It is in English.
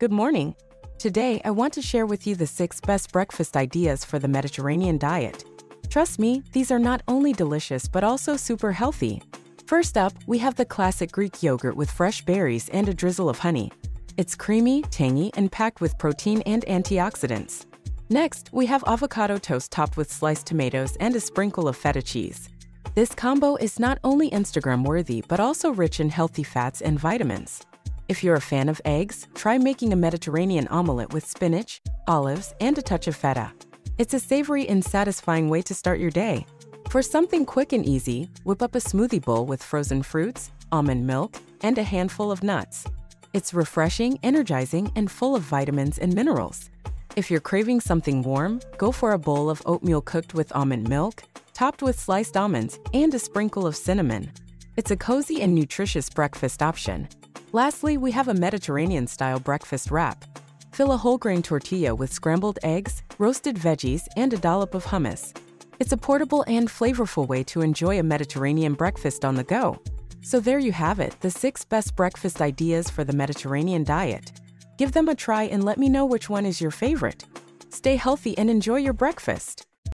Good morning. Today, I want to share with you the six best breakfast ideas for the Mediterranean diet. Trust me, these are not only delicious but also super healthy. First up, we have the classic Greek yogurt with fresh berries and a drizzle of honey. It's creamy, tangy, and packed with protein and antioxidants. Next, we have avocado toast topped with sliced tomatoes and a sprinkle of feta cheese. This combo is not only Instagram worthy but also rich in healthy fats and vitamins. If you're a fan of eggs, try making a Mediterranean omelette with spinach, olives, and a touch of feta. It's a savory and satisfying way to start your day. For something quick and easy, whip up a smoothie bowl with frozen fruits, almond milk, and a handful of nuts. It's refreshing, energizing, and full of vitamins and minerals. If you're craving something warm, go for a bowl of oatmeal cooked with almond milk, topped with sliced almonds, and a sprinkle of cinnamon. It's a cozy and nutritious breakfast option. Lastly, we have a Mediterranean style breakfast wrap. Fill a whole grain tortilla with scrambled eggs, roasted veggies, and a dollop of hummus. It's a portable and flavorful way to enjoy a Mediterranean breakfast on the go. So there you have it, the six best breakfast ideas for the Mediterranean diet. Give them a try and let me know which one is your favorite. Stay healthy and enjoy your breakfast.